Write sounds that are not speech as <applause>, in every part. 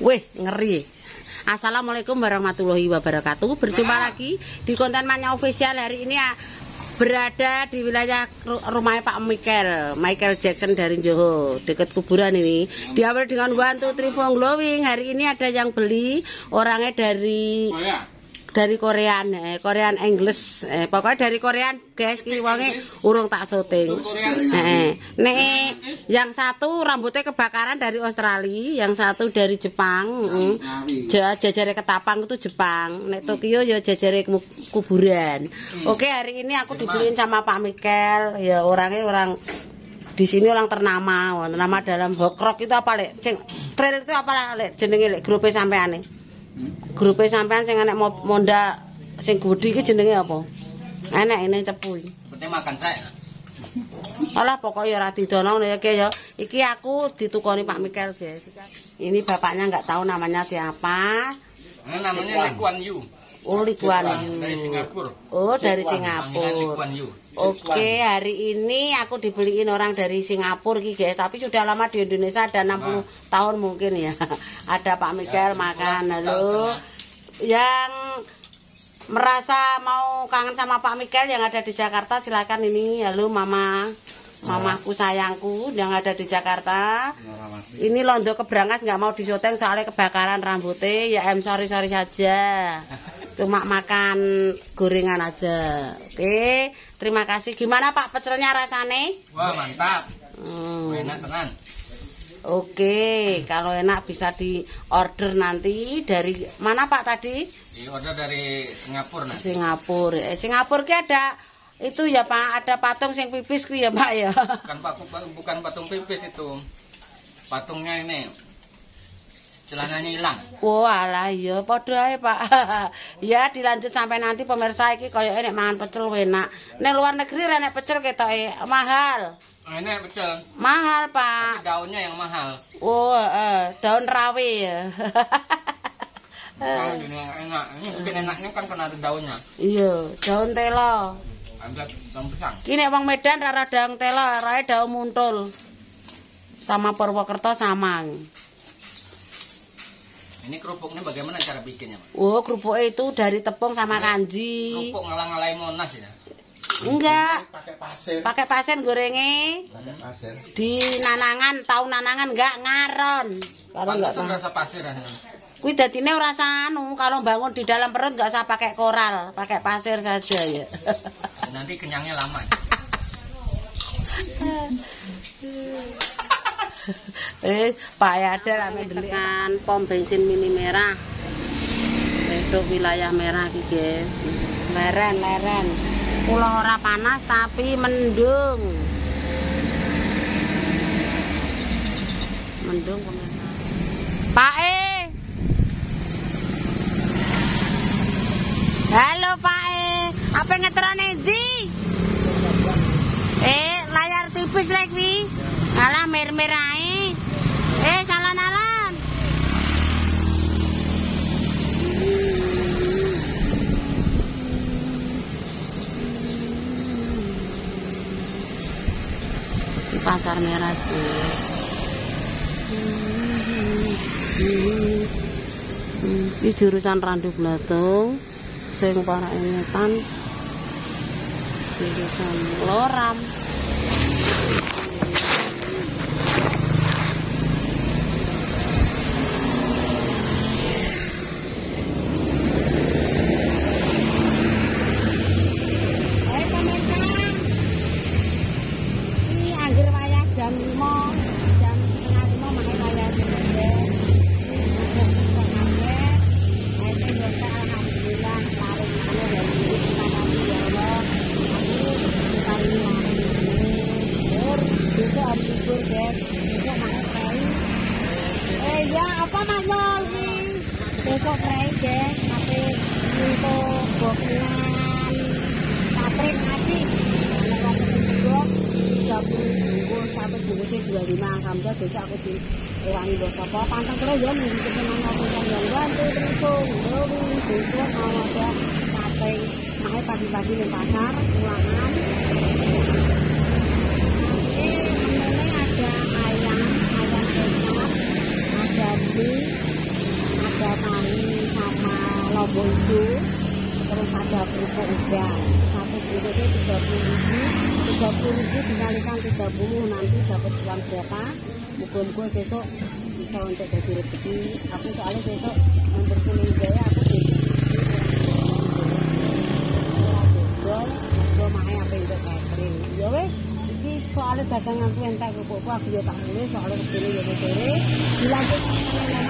Wih, ngeri. Assalamualaikum warahmatullahi wabarakatuh. Berjumpa lagi di konten Manya Official hari ini ya berada di wilayah ru- rumahnya Pak Michael, Michael Jackson dari Johor, dekat kuburan ini. Diawali dengan three four glowing. Hari ini ada yang beli orangnya dari dari Korean, eh, Korean English, eh, pokoknya dari Korean guys, ki wonge urung tak syuting. Eh, nek yang satu rambutnya kebakaran dari Australia, yang satu dari Jepang, mm. Ja- jajare ketapang itu Jepang, nek Tokyo ya jajare ku- kuburan. Oke hari ini aku dibeliin sama Pak Mikel, ya orangnya orang di sini orang ternama, nama dalam hokrok itu apa lek? Sing trail itu apa lek? Jenenge lek grupe sampean nih. Grupe sampean sing enek mo- monda sing gudi iki jenenge apa? Enek ini cepu iki. Penting makan saya. Alah pokoknya ora didono ya ya. Iki aku ditukoni Pak Mikel guys. Ini bapaknya nggak tahu namanya siapa. Ini namanya Lee Kuan Yew. Oh Lee Kuan Yew. Dari Singapura. Oh dari Panggilan Lee Singapura. Kuan Yew. Oke, hari ini aku dibeliin orang dari Singapura iki guys, tapi sudah lama di Indonesia ada 60 tahun mungkin ya. <laughs> Ada Pak Mikel makan. Halo. Yang merasa mau kangen sama Pak Mikel yang ada di Jakarta silakan ini. Halo Mama. Mamaku sayangku yang ada di Jakarta. Ini londo keberangas nggak mau disyuting soalnya kebakaran rambutnya. Ya em sorry sorry saja. <laughs> Cuma makan gorengan aja. Oke, terima kasih. Gimana Pak pecelnya rasane? Wah mantap. Hmm. Enak tenan. Oke, kalau enak bisa di order nanti dari mana Pak tadi? Di order dari Singapura nah. Singapura. Eh, Singapura ki ada itu ya Pak, ada patung sing pipis ki ya Pak ya. Bukan patung bukan patung pipis itu. Patungnya ini celananya hilang. Wah, lah iya padha ae, Pak. <laughs> ya dilanjut sampai nanti pemirsa iki koyo enek mangan pecel enak. Nek luar negeri ra nek pecel ketoke mahal. Ini pecel. Mahal, Pak. Tapi daunnya yang mahal. Oh, eh, daun rawe ya. <laughs> Kalau ini enak. Ini mungkin enaknya kan karena ada daunnya. iya, daun telo. Ada daun pisang. Ki nek wong Medan ra daun telo, rae daun muntul. Sama Purwokerto sama. Ini kerupuknya bagaimana cara bikinnya? Pak? Oh, kerupuk itu dari tepung sama kanji. Kerupuk ngalang-ngalain monas ya. Enggak, pakai pasir pakai pasir gorenge. pakai pasir Di nanangan, tahu nanangan enggak ngaron. Kalau enggak rasa pasir rasanya. Kuwi dadine ora anu, kalau bangun di dalam perut enggak usah pakai koral, pakai pasir saja ya. Nanti kenyangnya lama. <laughs> <laughs> eh, Pak Yada rame dengan pom bensin mini merah. Itu wilayah merah iki, guys. Leren, leren. Pulau ora panas tapi mendung. Mendung pemirsa. Pak E. Halo Pak E. Apa ngeterane ndi? Eh, layar tipis lagi. Alah mer-mer ae. Eh, salah-nalan. Di pasar merah sih. Ini jurusan Randu Blatung sing para ingetan jurusan Loram Besok prei guys, tapi orang kedua tiga puluh bungkus satu bungkusnya dua lima. Alhamdulillah besok aku di ulangi bos apa. Pantang terus ya mungkin kesenangan aku yang bantu terhitung Dewi besok mau ada Katrin makanya pagi-pagi di pasar ulangan ini ada ayam ayam kecap ada mie ada tani sama lobonju terus ada kerupuk udang satu bungkusnya tiga puluh ribu tiga puluh ribu dikalikan tiga puluh nanti dapat uang berapa muka-muka besok bisa untuk jadi rezeki aku soalnya besok memperkuliah budaya aku di Ya wes, iki soalnya daganganku entek kok aku ya tak mulai soalnya begini ya sore dilanjut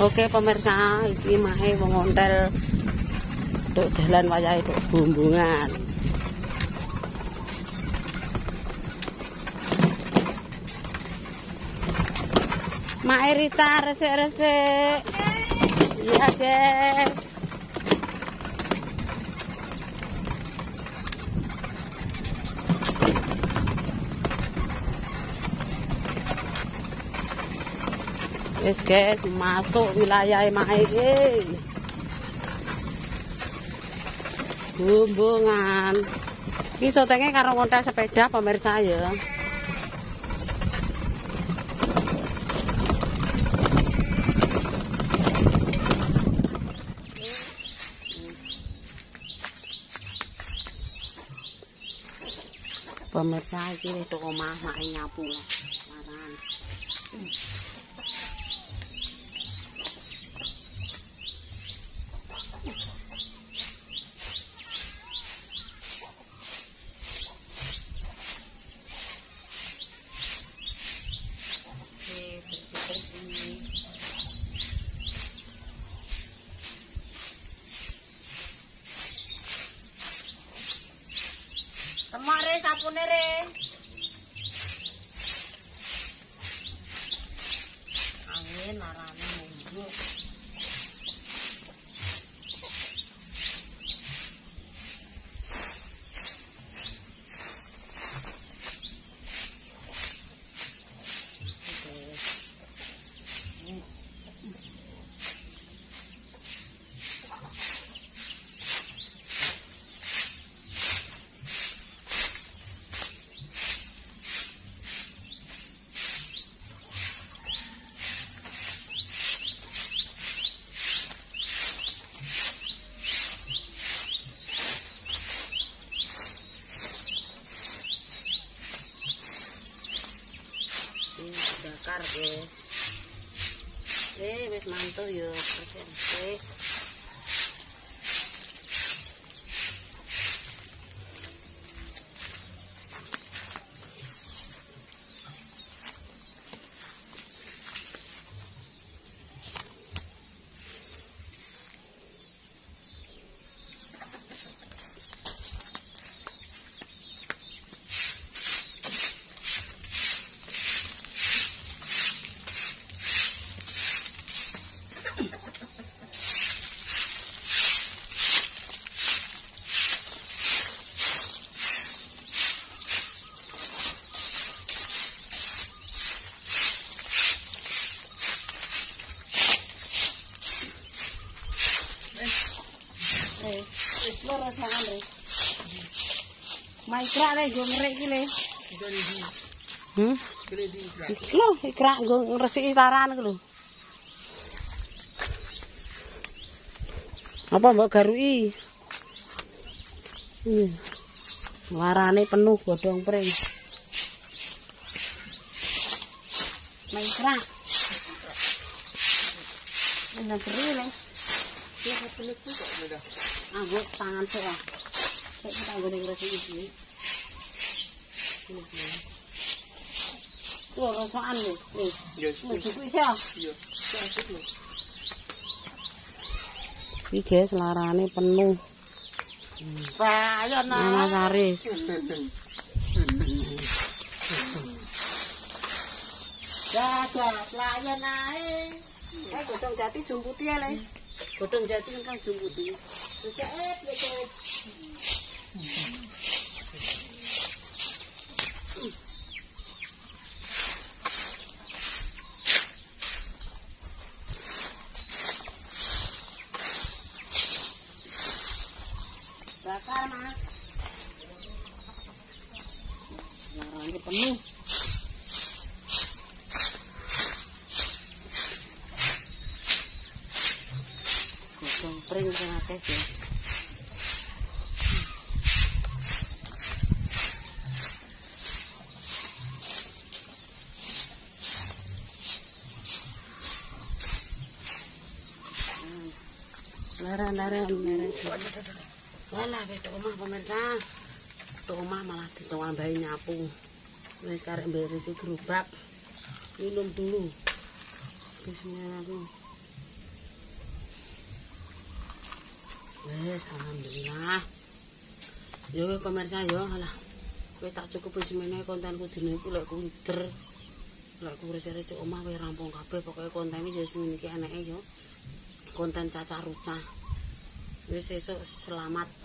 Oke pemirsa, iki mahe wong ontel tuk dalan wayahe tuk bumbungan. Mae Rita resik-resik. Iya, guys. Wis guys, masuk wilayah Mae. Bumbungan. Iki sotenge karo ngontel sepeda pemirsa ya. Pemirsa iki wis tok omah mak nyapu. victorioso, gente. ikrak deh, gue ngerik gini. Hmm? Lo ikrak, gue ngeresik taran lho. Apa mbok garuki? Hmm. Warane penuh godhong pring. Main ikrak. Ini perlu nih. Ini perlu juga. Anggup tangan saya. Kita anggup yang resik iki. sini dulu. Tuh, rosokan lho. Nih, yes, yes. guys, larane penuh. Payon hmm. nah. Mas Dadah, layan ae. Eh, godhong jati jumputi ae, Le. Godhong jati ingkang jumputi. Cek, cek. Bakar, Mas. Penuh. Godhong pring sing akeh, guys. Larang, larang, larang. Walah, wis tok omah pemirsa. Tok omah malah ditambahi nyapu. Wis karek beresi gerobak. Minum dulu. Bismillahirrahmanirrahim. Wes, alhamdulillah. Yo wis pemirsa yo, alah. Wis tak cukup wis semene kontenku dina iki lek kuwider. Lek kuris-kuris omah wis rampung kabeh, pokoke konten yo sing iki eneke yo. Konten cacah rucah. Wis esuk selamat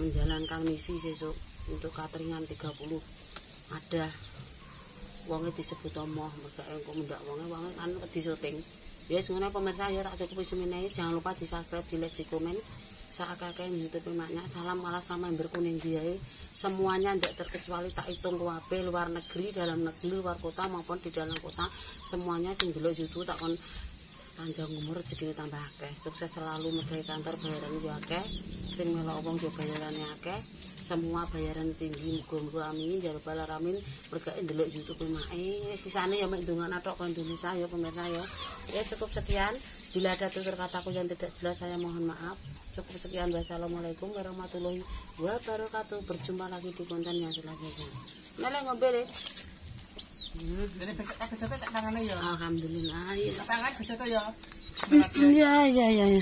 menjalankan misi sesuk untuk cateringan 30 ada wonge disebut omoh mereka engko mendak wonge wonge kan di syuting. Ya ngono pemirsa ya tak cukup semene jangan lupa di subscribe di like di komen saakake YouTube maknya salam kalah sama yang berkuning dia semuanya tidak terkecuali tak hitung kuape luar negeri dalam negeri luar kota maupun di dalam kota. Semuanya sing YouTube tak kon panjang umur rezekine tambah akeh. Sukses selalu megawe kantor bayaran yo akeh. Sing melok wong yo bayarane akeh. Semua bayaran tinggi muga-muga amin. Ya rabbal alamin. Mergo ndelok YouTube mae sisane ya mek ndonga tok kon Indonesia ya pemirsa ya. Ya cukup sekian. Bila ada tutur kataku yang tidak jelas saya mohon maaf. Cukup sekian. Wassalamualaikum warahmatullahi wabarakatuh. Berjumpa lagi di konten yang selanjutnya. Mele ngombe Alhamdulillah. Ini pecah-pecah tak tangannya ya? Alhamdulillah. Tak tangan pecah to ya? Iya, iya, iya.